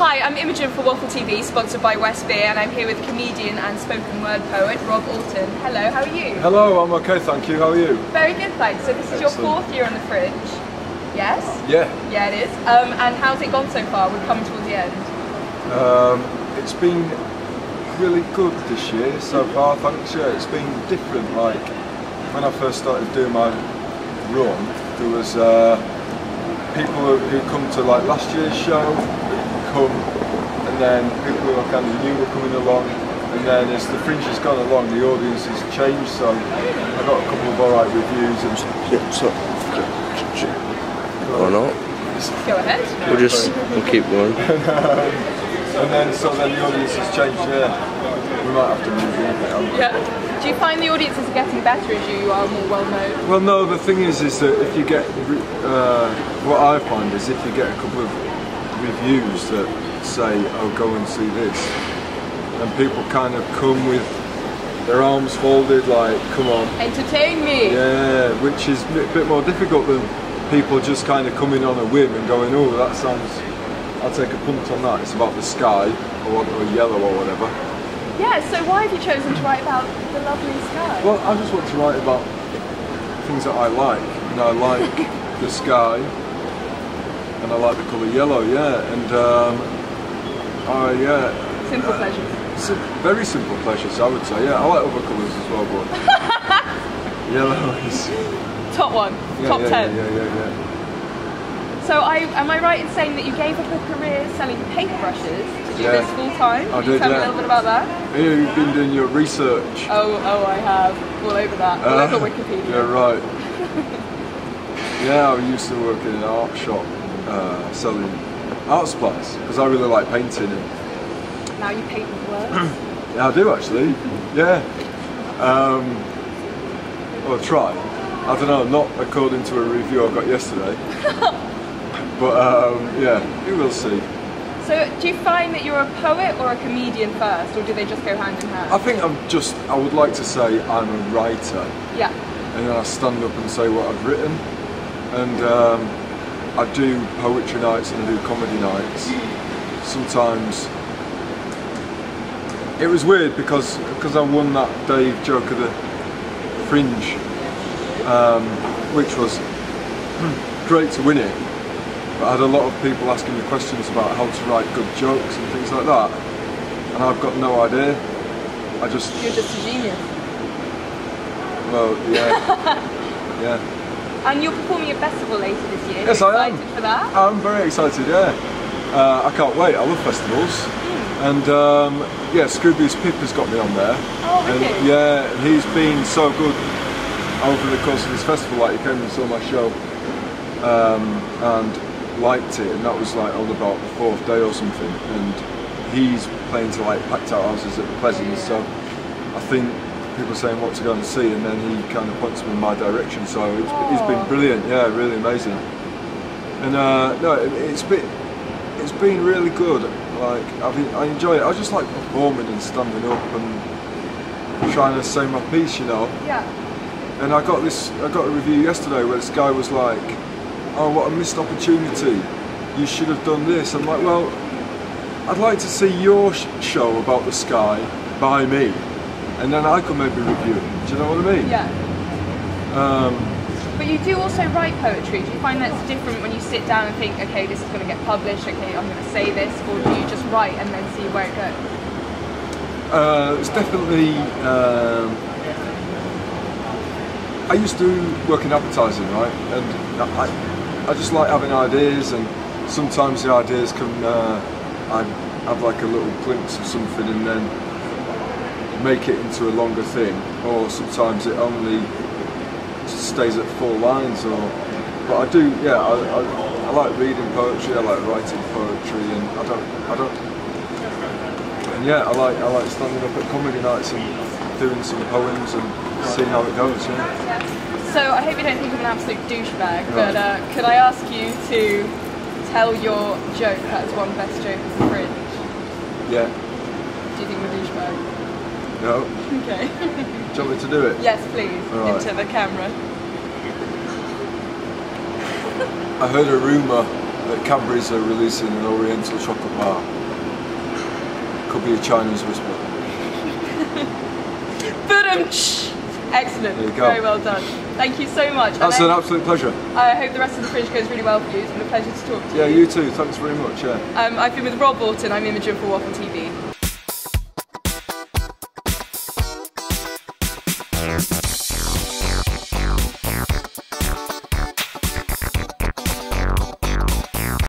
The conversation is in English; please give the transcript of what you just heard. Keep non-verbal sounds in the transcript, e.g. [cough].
I'm Imogen for Waffle TV, sponsored by West Beer, and I'm here with comedian and spoken word poet Rob Auton. Hello, how are you? Hello, I'm okay, thank you. How are you? Very good, thanks. So this is your fourth year on the Fringe. Yes? Yeah. Yeah, it is. Um, and how's it gone so far? We've come towards the end. Um, it's been really good this year so far, thanks. Yeah, it's been different. Like when I first started doing my run, there was uh, people who, who come to like last year's show, come, and then people who I kind of knew were coming along. And then as the fringe has gone along, the audience has changed. So I got a couple of alright reviews and Yeah, so. Or not? Go ahead. We'll just we'll keep going. [laughs] And then so then the audience has changed, yeah. We might have to move on a bit. haven't we? Yeah. Do you find the audiences are getting better as you are more well known? Well no, the thing is is that if you get uh, what I find is if you get a couple of reviews that say, Oh go and see this and people kind of come with their arms folded like, come on. Entertain me! Yeah, which is a bit more difficult than people just kind of coming on a whim and going, Oh, that sounds I'll take a punt on that. It's about the sky or, or yellow or whatever. Yeah, so why have you chosen to write about the lovely sky? Well, I just want to write about things that I like. And I like [laughs] the sky, and I like the colour yellow, yeah. And um, I, yeah, Simple pleasures. sim- very simple pleasures, I would say. Yeah, I like other colours as well, but [laughs] yellow is Top one. yeah, Top yeah, ten. Yeah, yeah, yeah, yeah. So I am I right in saying that you gave up a career selling paintbrushes to do Yeah. this full time? I Can you did, tell me a little bit about that? Yeah, You've been doing your research. Oh, oh, I have all over that, all Uh, over Wikipedia. Yeah, right. [laughs] yeah, I used to work in an art shop uh, selling art supplies because I really like painting. And, Now you paint with words. [clears throat] yeah, I do actually. Yeah. Um, well, try. I don't know, not according to a review I got yesterday. [laughs] but um, yeah, we will see. so do you find that you're a poet or a comedian first, or do they just go hand in hand? I think I'm just, I would like to say I'm a writer. yeah. and then I stand up and say what I've written. And um, I do poetry nights and I do comedy nights. Sometimes it was weird because because I won that Dave Joke of the Fringe, um, which was great to win it. But I had a lot of people asking me questions about how to write good jokes and things like that, and I've got no idea. I just You're just a genius. well yeah [laughs] yeah. And you're performing at festival later this year. Yes, I am. for that? I'm very excited, yeah. Uh, I can't wait, I love festivals. And um, yeah, Scroobius Pip has got me on there. Oh, And yeah, and he's been so good over the course of this festival. Like, he came and saw my show um, and liked it, and that was like on about the fourth day or something. And he's playing to like packed out houses at the Pleasance, so I think people saying what to go and see, and then he kind of points me in my direction. So it's, he's been brilliant, yeah, really amazing. And uh, no, it, it's been it's been really good. Like I've, en- I enjoy it. I just like performing and standing up and trying to say my piece, you know. Yeah. And I got this, I got a review yesterday where this guy was like, "Oh, what a missed opportunity! You should have done this." I'm like, "Well, I'd like to see your sh- show about the sky by me, and then I could maybe review it." Do you know what I mean? Yeah. Um, But you do also write poetry. Do you find that's different when you sit down and think, okay, this is going to get published, okay, I'm going to say this, or do you just write and then see where it goes? Uh, it's definitely. Um, I used to work in advertising, right? And I, I just like having ideas, and sometimes the ideas can. Uh, I have like a little glimpse of something, and then make it into a longer thing, or sometimes it only stays at four lines. Or, but I do, yeah. I, I, I like reading poetry. I like writing poetry, and I don't, I don't and yeah, I like I like standing up at comedy nights and doing some poems and seeing how it goes. Yeah. So I hope you don't think I'm an absolute douchebag, but uh, could I ask you to tell your joke that's one best joke of the fringe? Yeah. Do you think I'm a douchebag? No. Okay. Do you want me to do it? yes, please. All right. Into the camera. I heard a rumour that Cadbury's are releasing an Oriental chocolate bar. could be a Chinese whisper. [laughs] Excellent. There you go. Very well done. Thank you so much. That's an absolute pleasure. I hope the rest of the fringe goes really well for you. It's been a pleasure to talk to Yeah, you. Yeah, you too. Thanks very much. Yeah. Um, I've been with Rob Auton. I'm Imogen for Waffle TV.